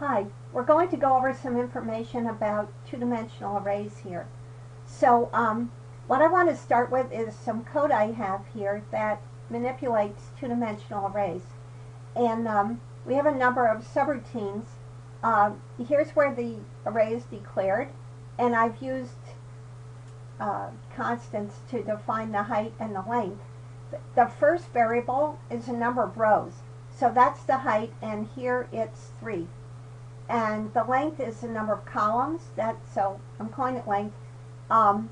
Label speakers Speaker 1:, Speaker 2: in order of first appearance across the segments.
Speaker 1: Hi, we're going to go over some information about two-dimensional arrays here. So um, what I want to start with is some code I have here that manipulates two-dimensional arrays. And um, we have a number of subroutines. Uh, here's where the array is declared, and I've used uh, constants to define the height and the length. The first variable is the number of rows. So that's the height, and here it's 3 and the length is the number of columns. That so I'm calling it length, um,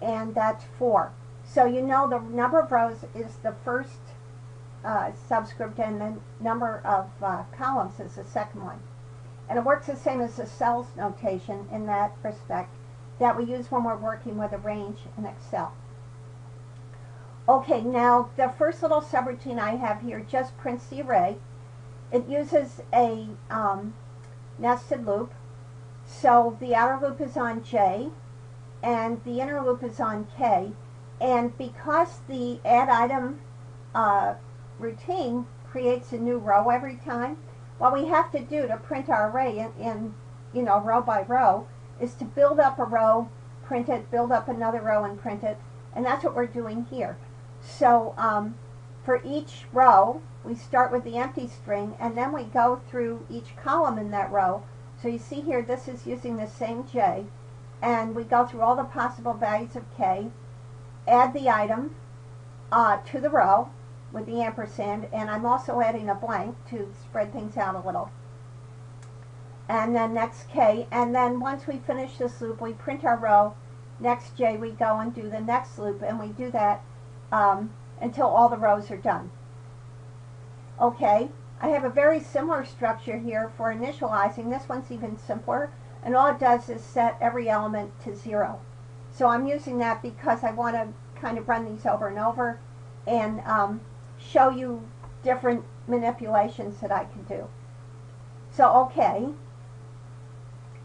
Speaker 1: and that's four. So you know the number of rows is the first uh, subscript, and the number of uh, columns is the second one. And it works the same as the cells notation in that respect that we use when we're working with a range in Excel. Okay, now the first little subroutine I have here just prints the array. It uses a um, nested loop. So the outer loop is on J and the inner loop is on K. And because the add item uh, routine creates a new row every time, what we have to do to print our array in, in you know, row by row is to build up a row, print it, build up another row and print it. And that's what we're doing here. So um, for each row, we start with the empty string and then we go through each column in that row. So you see here this is using the same J and we go through all the possible values of K, add the item uh, to the row with the ampersand and I'm also adding a blank to spread things out a little. And then next K and then once we finish this loop we print our row, next J we go and do the next loop and we do that um, until all the rows are done. Okay, I have a very similar structure here for initializing. This one's even simpler. And all it does is set every element to zero. So I'm using that because I want to kind of run these over and over and um, show you different manipulations that I can do. So, okay.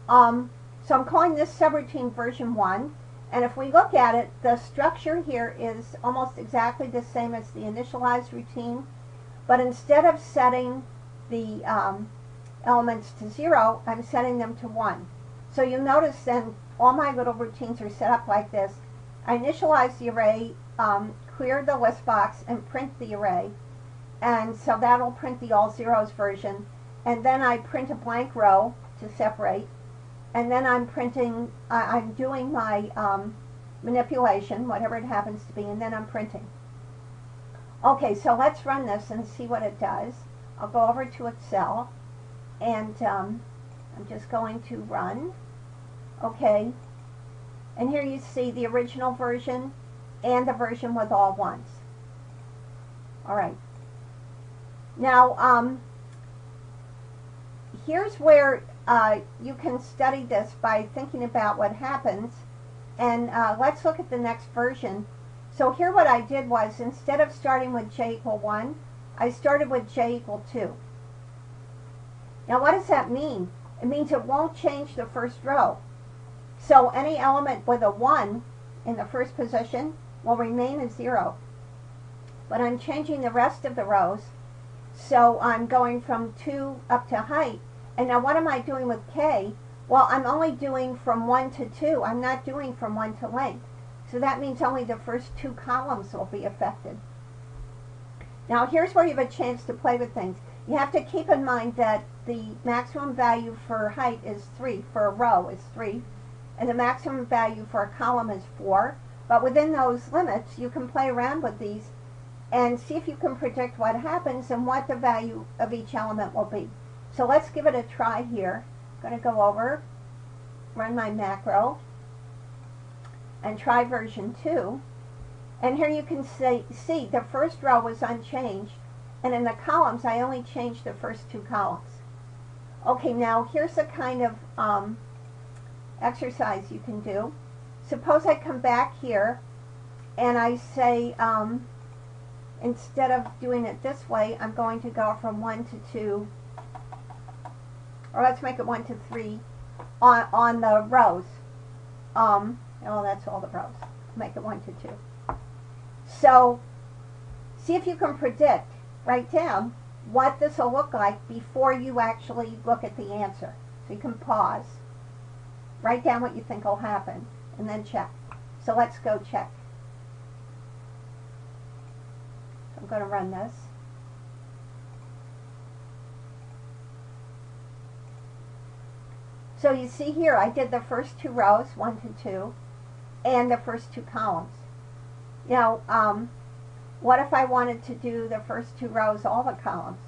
Speaker 1: Um, so I'm calling this subroutine version 1. And if we look at it, the structure here is almost exactly the same as the initialized routine. But instead of setting the um, elements to zero, I'm setting them to one. So you'll notice then all my little routines are set up like this. I initialize the array, um, clear the list box, and print the array. And so that'll print the all zeros version. And then I print a blank row to separate. And then I'm printing, I'm doing my um, manipulation, whatever it happens to be, and then I'm printing. Okay, so let's run this and see what it does. I'll go over to Excel and um, I'm just going to run. Okay, and here you see the original version and the version with all ones. All right. Now, um, here's where uh, you can study this by thinking about what happens. And uh, let's look at the next version. So here what I did was, instead of starting with j equal 1, I started with j equal 2. Now what does that mean? It means it won't change the first row. So any element with a 1 in the first position will remain a 0. But I'm changing the rest of the rows. So I'm going from 2 up to height. And now what am I doing with k? Well, I'm only doing from 1 to 2. I'm not doing from 1 to length. So that means only the first two columns will be affected. Now here's where you have a chance to play with things. You have to keep in mind that the maximum value for height is 3, for a row is 3, and the maximum value for a column is 4. But within those limits, you can play around with these and see if you can predict what happens and what the value of each element will be. So let's give it a try here. I'm going to go over, run my macro, and try version 2. And here you can see, see the first row was unchanged, and in the columns I only changed the first two columns. Okay, now here's a kind of um, exercise you can do. Suppose I come back here and I say, um, instead of doing it this way, I'm going to go from 1 to 2, or let's make it 1 to 3, on, on the rows. Um, Oh, that's all the rows. Make it 1 to 2. So, see if you can predict. Write down what this will look like before you actually look at the answer. So you can pause, write down what you think will happen, and then check. So let's go check. I'm going to run this. So you see here, I did the first two rows, one to two, and the first two columns. Now, um, what if I wanted to do the first two rows, all the columns?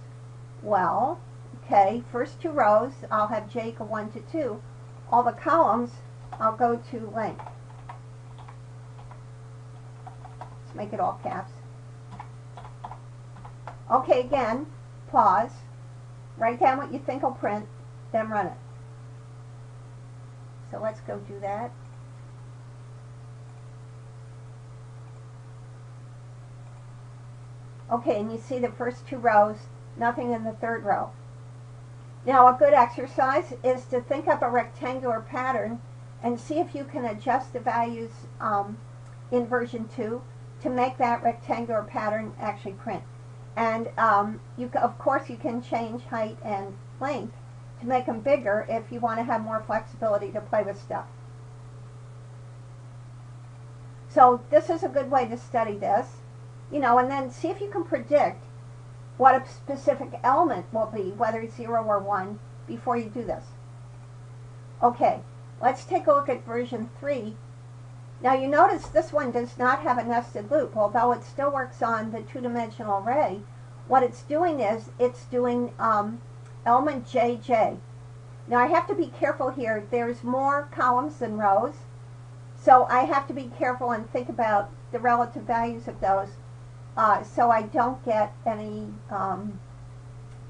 Speaker 1: Well, okay, first two rows, I'll have J equal 1 to 2. All the columns, I'll go to length. Let's make it all caps. Okay, again, pause. Write down what you think will print, then run it. So let's go do that. Okay, and you see the first two rows, nothing in the third row. Now a good exercise is to think up a rectangular pattern and see if you can adjust the values um, in version 2 to make that rectangular pattern actually print. And um, you, of course you can change height and length make them bigger if you want to have more flexibility to play with stuff. So this is a good way to study this you know, and then see if you can predict what a specific element will be, whether it's 0 or 1, before you do this. Okay, let's take a look at version 3. Now you notice this one does not have a nested loop, although it still works on the two-dimensional array. What it's doing is it's doing um, element JJ. Now I have to be careful here. There's more columns than rows, so I have to be careful and think about the relative values of those uh, so I don't get any um,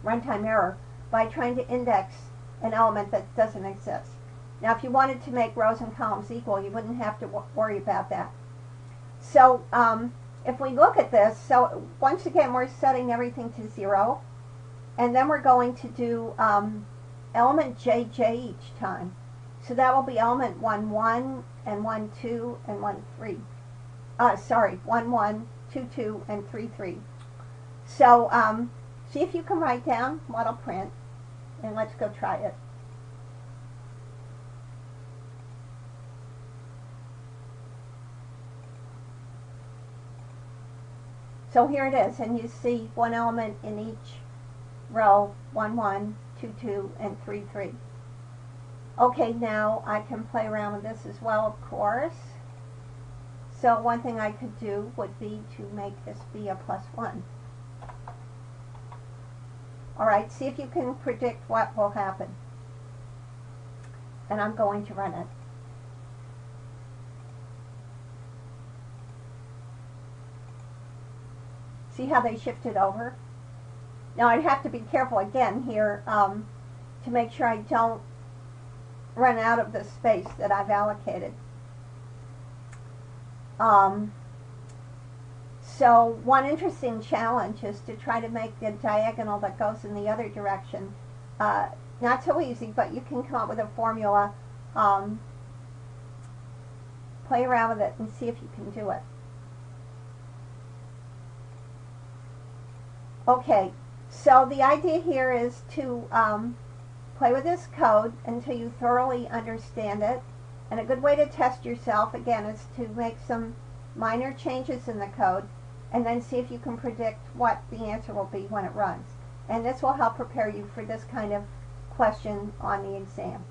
Speaker 1: runtime error by trying to index an element that doesn't exist. Now, if you wanted to make rows and columns equal, you wouldn't have to worry about that. So um, if we look at this, so once again, we're setting everything to zero, and then we're going to do um, element JJ each time. So that will be element 1, 1, and 1, 2, and 1, 3. Uh, sorry, 1, 1, 2, 2, and 3, 3. So um, see if you can write down what I'll print, and let's go try it. So here it is, and you see one element in each row, 1, 1, 2, 2, and 3, 3. Okay, now I can play around with this as well, of course. So one thing I could do would be to make this be a plus 1. Alright, see if you can predict what will happen. And I'm going to run it. See how they shifted over? Now I'd have to be careful again here um, to make sure I don't run out of the space that I've allocated. Um, so one interesting challenge is to try to make the diagonal that goes in the other direction. Uh, not so easy, but you can come up with a formula, um, play around with it, and see if you can do it. Okay, so the idea here is to um, play with this code until you thoroughly understand it and a good way to test yourself, again, is to make some minor changes in the code and then see if you can predict what the answer will be when it runs. And this will help prepare you for this kind of question on the exam.